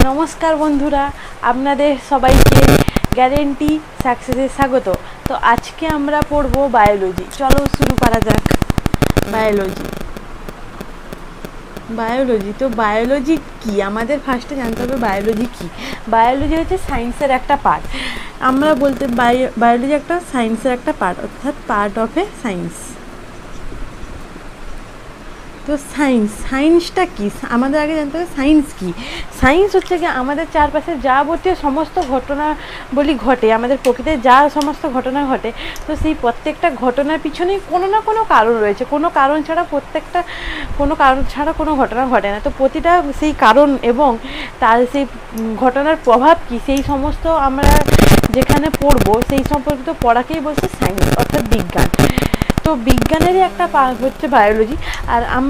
নমস্কার বন্ধুরা, আপনাদের সবাইকে গ্যারেন্টি সাকসেসে স্বাগত। তো আজকে আমরা পড়ব বায়োলজি। চলো শুরু করা যাক। বায়োলজি। বায়োলজি, তো বায়োলজি কি? আমাদের ফার্স্টে জানতে হবে বায়োলজি কি? বায়োলজি হচ্ছে সায়েন্সের একটা পার্ট আমরা বলতে, বায়ো, বায়োলজি একটা সায়েন্সের একটা পার্ট অর্থাৎ পার্ট অফ এ সায়েন্স তো সায়েন্স সায়েন্সটা কী? আমাদের আগে জানতে হবে সায়েন্স কী? সায়েন্স হচ্ছে কি আমাদের চারপাশে যাবতীয় সমস্ত ঘটনা বলি ঘটে, আমাদের প্রকৃতির যা সমস্ত ঘটনা ঘটে, তো সেই প্রত্যেকটা ঘটনার পিছনেই কোনো না কোনো কারণ রয়েছে। কোনো কারণ ছাড়া প্রত্যেকটা, কোনো কারণ ছাড়া কোনো ঘটনা ঘটে না। তো প্রতিটা সেই কারণ এবং তার সেই ঘটনার প্রভাব কি? সেই সমস্ত আমরা যেখানে পড়ব, সেই সম্পর্কিত পড়াকেই বলছে সায়েন্স অর্থাৎ বিজ্ঞান। তো বিজ্ঞানেরই একটা পার্ট হচ্ছে বায়োলজি আর আম,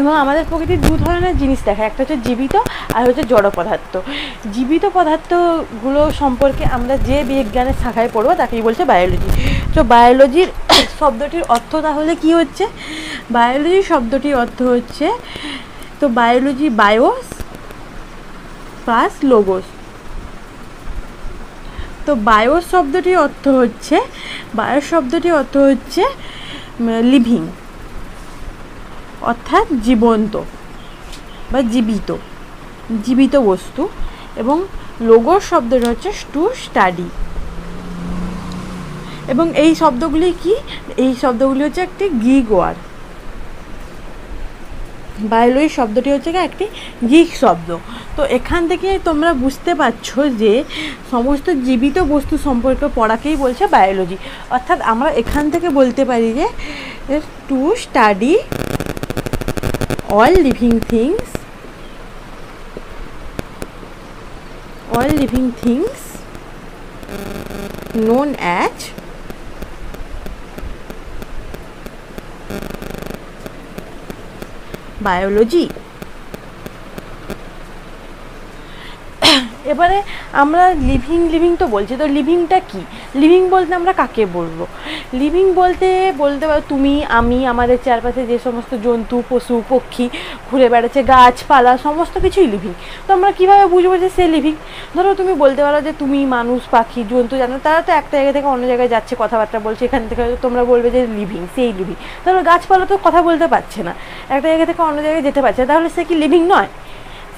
এবং আমাদের প্রকৃতির দু ধরনের জিনিস দেখা, একটা হচ্ছে জীবিত আর হচ্ছে জড় পদার্থ। জীবিত পদার্থগুলো সম্পর্কে আমরা যে বিজ্ঞানের শাখায় পড়ব তাকেই বলছে বায়োলজি তো বায়োলজির শব্দটির অর্থ তাহলে কি হচ্ছে? বায়োলজি শব্দটির অর্থ হচ্ছে, তো বায়োলজি বায়োস প্লাস লোগোস তো বায়োস শব্দটির অর্থ হচ্ছে বায়ো শব্দটির অর্থ হচ্ছে লিভিং অর্থাৎ জীবন্ত বা জীবিত জীবিত বস্তু এবং লোগোর শব্দটি হচ্ছে টু স্টাডি এবং এই শব্দগুলি কি? এই শব্দগুলি হচ্ছে একটি গ্রিক ওয়ার্ড বায়োলজি শব্দটি হচ্ছে একটি গ্রিক শব্দ। তো এখান থেকে তোমরা বুঝতে পারছ যে সমস্ত জীবিত বস্তু সম্পর্কে পড়াকেই বলছে বায়োলজি। অর্থাৎ আমরা এখান থেকে বলতে পারি যে to study all living things all living things known as biology এবারে আমরা লিভিং লিভিং তো বলছি, তো লিভিংটা কি? লিভিং বলতে আমরা কাকে বলব? লিভিং বলতে বলতে পারো তুমি, আমি, আমাদের চারপাশে যে সমস্ত জন্তু, পশু, পক্ষী, ঘুরে বেড়াচ্ছে, গাছপালা, সমস্ত কিছুই লিভিং তো আমরা কীভাবে বুঝব যে সে লিভিং ধরো তুমি বলতে পারো যে তুমি মানুষ, পাখি, জন্তু জানো, তারা তো একটা জায়গা থেকে অন্য জায়গায় যাচ্ছে, কথাবার্তা বলছে, এখান থেকে তোমরা বলবে যে লিভিং সেই লিভিং ধরো গাছপালা তো কথা বলতে পারছে না, একটা জায়গা থেকে অন্য জায়গায় যেতে পারছে তাহলে সে কি লিভিং নয়?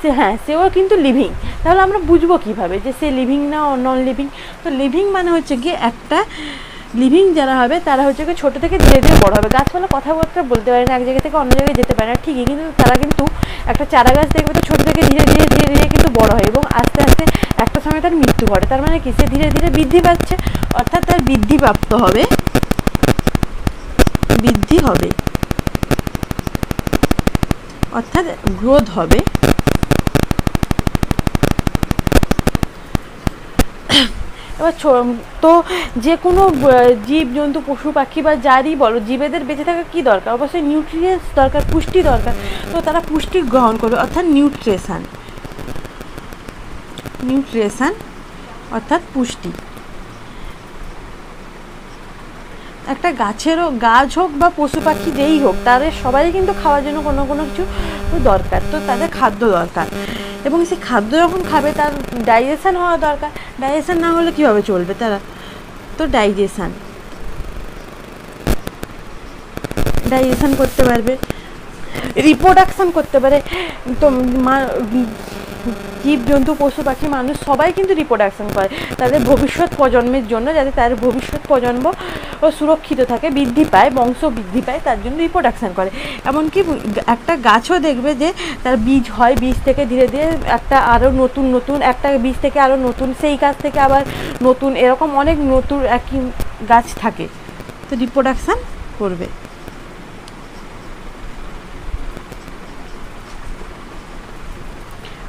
সে হ্যাঁ সেও কিন্তু লিভিং তাহলে আমরা বুঝব কীভাবে যে সে লিভিং না নন লিভিং তো লিভিং মানে হচ্ছে গিয়ে একটা লিভিং যারা হবে, তারা হচ্ছে গিয়ে ছোটো থেকে ধীরে ধীরে বড়ো হবে। গাছপালা কথাবার্তা বলতে পারে না, এক জায়গা থেকে অন্য জায়গায় যেতে পারে না, ঠিকই, কিন্তু তারা কিন্তু একটা চারা গাছ দেখবে তো ছোটো থেকে ধীরে ধীরে ধীরে ধীরে কিন্তু বড়ো হয় এবং আস্তে আস্তে একটা সময় তার মৃত্যু ঘটে। তার মানে কি? সে ধীরে ধীরে বৃদ্ধি পাচ্ছে, অর্থাৎ তার বৃদ্ধি প্রাপ্ত হবে। বৃদ্ধি হবে। অর্থাৎ গ্রোথ হবে। এবার তো যে কোনো জীব, জন্তু, পশু, পাখি বা যারই বলো, জীবেদের বেঁচে থাকা কী দরকার? অবশ্যই নিউট্রিয়েন্টস দরকার, পুষ্টি দরকার। তো তারা পুষ্টি গ্রহণ করবে, অর্থাৎ নিউট্রিশান নিউট্রিশান অর্থাৎ পুষ্টি। একটা গাছেরও, গাছ হোক বা পশু পাখি যেই হোক, তাদের সবাই কিন্তু খাওয়ার জন্য কোনো কোনো কিছু দরকার। তো তাদের খাদ্য দরকার। এবং সেই খাদ্য যখন খাবে, তার ডাইজেশান হওয়া দরকার। ডাইজেশান না হলে কীভাবে চলবে? তারা তো ডাইজেশান ডাইজেশান করতে পারবে। রিপ্রোডাকশান করতে পারে। তো জীব জন্তু পশু পাখি, মানুষ, সবাই কিন্তু রিপ্রোডাকশন করে। তাদের ভবিষ্যৎ প্রজন্মের জন্য যাতে তাদের ভবিষ্যৎ প্রজন্ম সুরক্ষিত থাকে, বৃদ্ধি পায়, বংশ বৃদ্ধি পায়, তার জন্য রিপ্রোডাকশান করে। এমনকি একটা গাছও দেখবে যে তার বীজ হয়, বীজ থেকে ধীরে ধীরে একটা আরও নতুন নতুন, একটা বীজ থেকে আরও নতুন, সেই গাছ থেকে আবার নতুন, এরকম অনেক নতুন একই গাছ থাকে। তো রিপ্রোডাকশান করবে।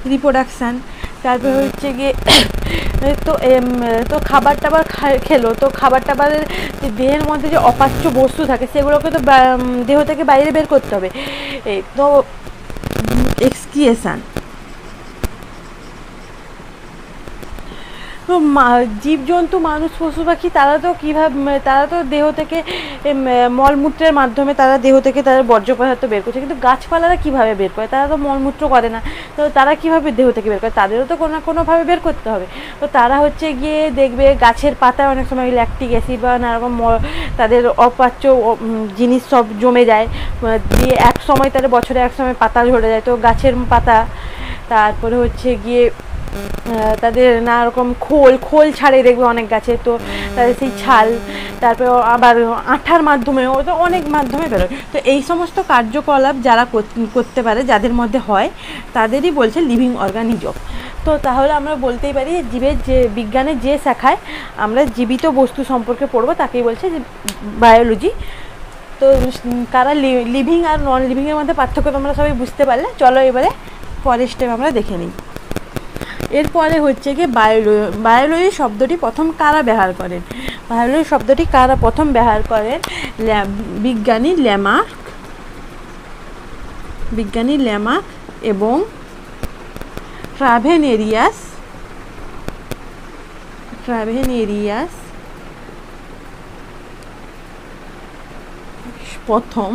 রিপ্রোডাকশান তারপরে হচ্ছে গিয়ে তো তো খাবার টাবার খেলো তো খাবার টাবারের যে দেহের মধ্যে যে অপাচ্য বস্তু থাকে সেগুলোকে তো দেহ থেকে বাইরে বের করতে হবে। তো এক্সক্রিয়েশান তো মা- জীবজন্তু, মানুষ, পশু পাখি, তারা তো কীভাবে তারা তো দেহ থেকে মলমূত্রের মাধ্যমে তারা দেহ থেকে তাদের বর্জ্য পদার্থ বের করছে। কিন্তু গাছপালারা কীভাবে বের করে? তারা তো মলমূত্র করে না। তো তারা কীভাবে দেহ থেকে বের করে? তাদেরও তো কোনো না কোনোভাবে বের করতে হবে। তো তারা হচ্ছে গিয়ে দেখবে গাছের পাতায় অনেক সময় ল্যাকটিক অ্যাসিড বা নানা রকম ম- তাদের অপাচ্য জিনিস সব জমে যায়। দিয়ে এক সময়, তাদের বছরে এক সময় পাতা ঝরে যায়। তো গাছের পাতা, তারপরে হচ্ছে গিয়ে তাদের নানা রকম খোল খোল ছাড়ে দেখবে অনেক গাছে। তো তাদের সেই ছাল, তারপরে আবার আঠার মাধ্যমে, ও তো অনেক মাধ্যমে বেরোয়। তো এই সমস্ত কার্যকলাপ যারা করতে পারে, যাদের মধ্যে হয়, তাদেরই বলছে লিভিং অর্গানিজম তো তাহলে আমরা বলতেই পারি, জীবের যে, বিজ্ঞানের যে শাখায় আমরা জীবিত বস্তু সম্পর্কে পড়ব, তাকেই বলছে বায়োলজি তো কারা লিভিং আর নন লিভিংয়ের মধ্যে পার্থক্য তোমরা সবাই বুঝতে পারলে। চলো এবারে পরের স্টেপ আমরা দেখে নিই। এরপরে হচ্ছে গিয়ে বায়োলো বায়োলজি শব্দটি প্রথম কারা ব্যবহার করেন? বায়োলজি শব্দটি কারা প্রথম ব্যবহার করেন? বিজ্ঞানী ল্যামার্ক বিজ্ঞানী ল্যামার্ক এবং ট্রাভেনেরিয়াস ট্রাভেনেরিয়াস প্রথম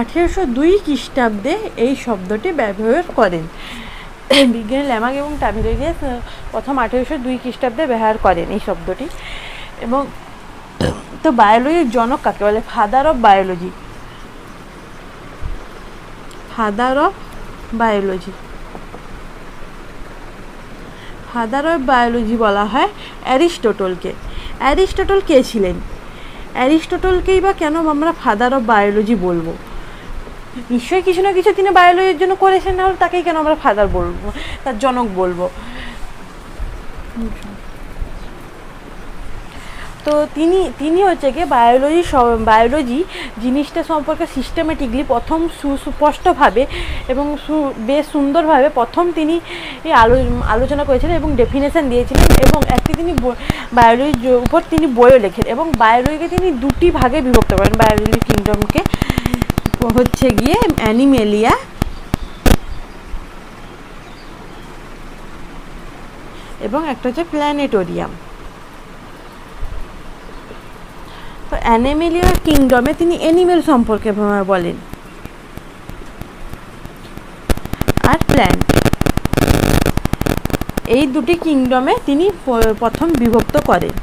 আঠেরোশো দুই খ্রিস্টাব্দে এই শব্দটি ব্যবহার করেন। বিজ্ঞানী ল্যামাক এবং ট্রাভেলেরিয়াস প্রথম আঠেরোশো দুই খ্রিস্টাব্দে ব্যবহার করেন এই শব্দটি। এবং তো বায়োলজির জনক কাকে বলে? Father of biology father of biology father of biology বলা হয় অ্যারিস্টোটলকে। অ্যারিস্টোটল কে ছিলেন? অ্যারিস্টোটলকেই বা কেন আমরা ফাদার অফ বায়োলজি বলব? নিশ্চয়ই কিছু না কিছু তিনি বায়োলজির জন্য করেছেন না হলে তাকেই কেন আমরা ফাদার বলব, তার জনক বলব? তো তিনি তিনি হচ্ছে গিয়ে বায়োলজি বায়োলজি জিনিসটা সম্পর্কে সিস্টেমেটিকলি প্রথম সুস্পষ্টভাবে এবং সু, বেশ সুন্দরভাবে প্রথম তিনি আলো, আলোচনা করেছিলেন এবং ডেফিনেশন দিয়েছিলেন এবং একটি তিনি বায়োলজির উপর তিনি বইও লেখেন এবং বায়োলজিকে তিনি দুটি ভাগে বিভক্ত করেন, বায়োলজি কিংডমকে হচ্ছে গিয়ে অ্যানিমেলিয়া। এবং একটা হচ্ছে প্ল্যানেটোরিয়াম। তো অ্যানিমেলিয়া কিংডমে তিনি অ্যানিমেল সম্পর্কে বলেন। আর প্ল্যান্ট এই দুটি কিংডমে তিনি প্রথম বিভক্ত করেন।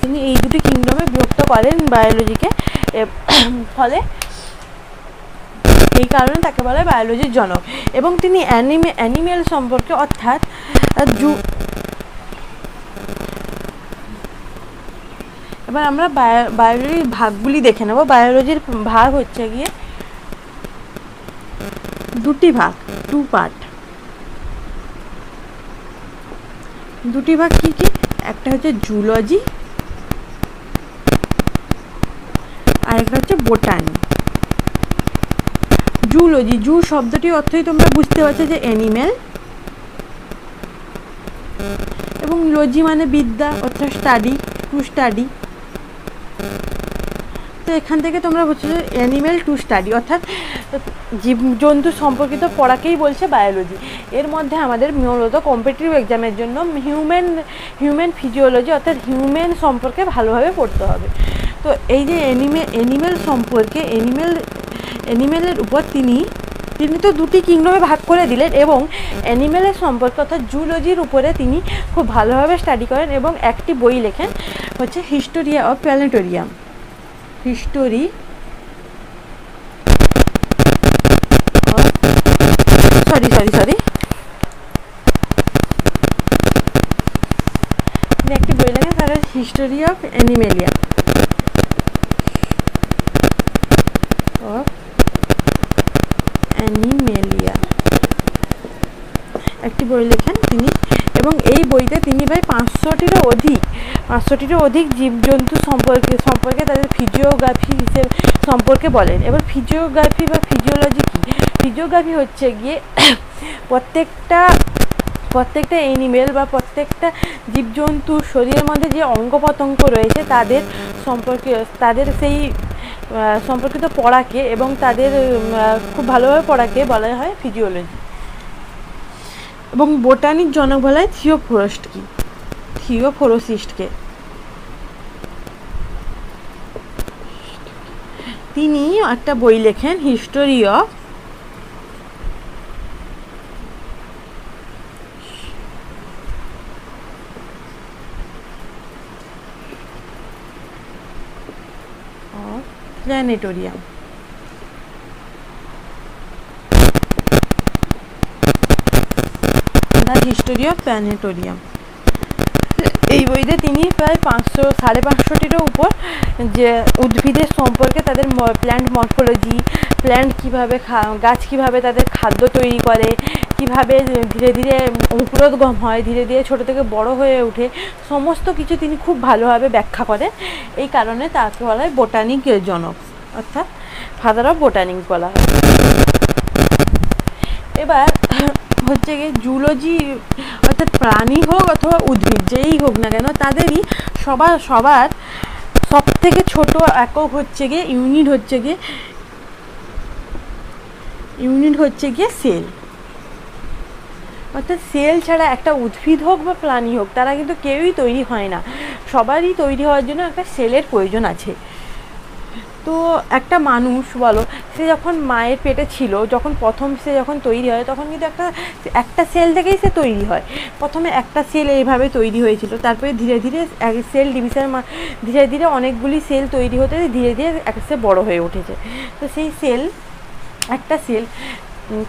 তিনি এই দুটি কিংডমে বিভক্ত করেন বায়োলজিকে ফলে এই কারণে তাকে বলা বায়োলজির জনক। এবং তিনি অ্যানিমে অ্যানিমেল সম্পর্কে অর্থাৎ জু এবার আমরা বায়ো- বায়োলজির ভাগগুলি দেখে নেব। বায়োলজির ভাগ হচ্ছে গিয়ে দুটি ভাগ টু পার্ট দুটি ভাগ কি কি? একটা হচ্ছে জুলজি আর একটা হচ্ছে বোটানি। জুলজি, জু শব্দটির অর্থই তোমরা বুঝতে পারছ যে অ্যানিম্যাল এবং লজি মানে বিদ্যা, অর্থাৎ স্টাডি টু স্টাডি তো এখান থেকে তোমরা বুঝছ যে অ্যানিম্যাল টু স্টাডি অর্থাৎ জীব, জন্তু সম্পর্কিত পড়াকেই বলছে বায়োলজি এর মধ্যে আমাদের মূলত কম্পিটিটিভ এক্সামের জন্য হিউম্যান হিউম্যান ফিজিওলজি অর্থাৎ হিউম্যান সম্পর্কে ভালোভাবে পড়তে হবে। তো এই যে অ্যানিমে অ্যানিমেল সম্পর্কে অ্যানিমেল অ্যানিমেলের উপর তিনি তিনি তো দুটি কিংডমে ভাগ করে দিলেন এবং অ্যানিমেলের সম্পর্কে অর্থাৎ জুলজির উপরে তিনি খুব ভালোভাবে স্টাডি করেন এবং একটি বই লেখেন, হচ্ছে historia of planetarium history sorry sorry sorry তিনি একটি বই লেখেন, তার history of animalia of animalia একটি বই লেখেন তিনি। এবং এই বইতে তিনি প্রায় পাঁচশোটিরও অধিক পাঁচশোটিরও অধিক জীবজন্তু সম্পর্কে সম্পর্কে তাদের ফিজিওগ্রাফি হিসেবে সম্পর্কে বলেন। এবার ফিজিওগ্রাফি বা ফিজিওলজি কী? ফিজিওগ্রাফি হচ্ছে গিয়ে প্রত্যেকটা প্রত্যেকটা অ্যানিমেল বা প্রত্যেকটা জীবজন্তুর শরীরের মধ্যে যে অঙ্গ রয়েছে, তাদের সম্পর্কে, তাদের সেই সম্পর্কিত পড়াকে এবং তাদের খুব ভালোভাবে পড়াকে বলা হয় ফিজিওলজি। এবং বোটানির জনক বলা হয় থিওফোরস্টকে, থিওফোরোসিস্টকে। তিনি একটা বই লেখেন history of planetarium history of planetarium এই বইতে তিনি প্রায় পাঁচশো, সাড়ে পাঁচশোটিরও উপর যে উদ্ভিদের সম্পর্কে তাদের প্ল্যান্ট মর্ফোলজি প্ল্যান্ট কীভাবে গাছ কীভাবে তাদের খাদ্য তৈরি করে, কীভাবে ধীরে ধীরে অঙ্কুরোদ্গম হয়, ধীরে ধীরে ছোট থেকে বড় হয়ে ওঠে, সমস্ত কিছু তিনি খুব ভালোভাবে ব্যাখ্যা করেন। এই কারণে তাকে বলা হয় বোটানিক জনক। অর্থাৎ ফাদার অফ বোটানিক বলা হয়। এবার হচ্ছে গিয়ে জুলজি অর্থাৎ প্রাণী হোক অথবা উদ্ভিদ, যেই হোক না কেন, তাদেরই সবার সবার সব থেকে ছোট একক হচ্ছে গিয়ে ইউনিট হচ্ছে গিয়ে ইউনিট হচ্ছে গিয়ে সেল অর্থাৎ সেল ছাড়া একটা উদ্ভিদ হোক বা প্রাণী হোক, তারা কিন্তু কেউই তৈরি হয় না। সবারই তৈরি হওয়ার জন্য একটা সেলের প্রয়োজন আছে। তো একটা মানুষ বলো, সে যখন মায়ের পেটে ছিল, যখন প্রথম সে যখন তৈরি হয়, তখন কিন্তু একটা একটা সেল থেকেই সে তৈরি হয়। প্রথমে একটা সেল এইভাবে তৈরি হয়েছিল, তারপরে ধীরে ধীরে এক সেল ডিভিশন ধীরে ধীরে অনেকগুলি সেল তৈরি হতে ধীরে ধীরে এক সে বড়ো হয়ে উঠেছে। তো সেই সেল একটা সেল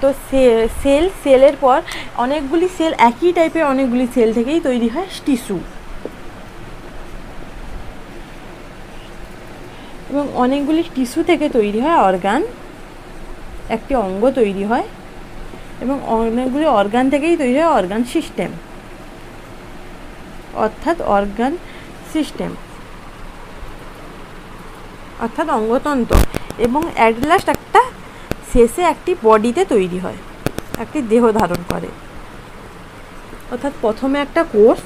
তো সেল সেলের পর অনেকগুলি সেল একই টাইপের অনেকগুলি সেল থেকেই তৈরি হয় টিস্যু এবং অনেকগুলি টিস্যু থেকে তৈরি হয় অর্গান। একটি অঙ্গ তৈরি হয় এবং অনেকগুলি অর্গান থেকেই তৈরি হয় অর্গান সিস্টেম। অর্থাৎ অর্গান সিস্টেম। অর্থাৎ অঙ্গতন্ত্র। এবং অ্যাট লাস্ট একটা শেষে একটি বডিতে তৈরি হয়। একটি দেহ ধারণ করে। অর্থাৎ প্রথমে একটা কোষ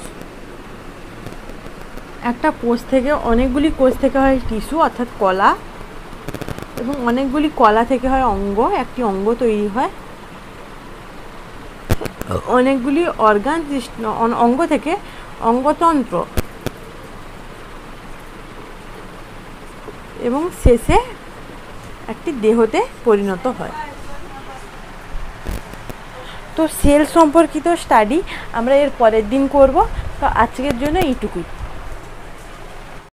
একটা কোষ থেকে অনেকগুলি কোষ থেকে হয় টিস্যু, অর্থাৎ কলা, এবং অনেকগুলি কলা থেকে হয় অঙ্গ, একটি অঙ্গ তৈরি হয়। অনেকগুলি অর্গান অঙ্গ থেকে অঙ্গতন্ত্র। এবং শেষে একটি দেহতে পরিণত হয়। তো সেল সম্পর্কিত স্টাডি আমরা এর পরের দিন করব। তো আজকের জন্য এইটুকুই।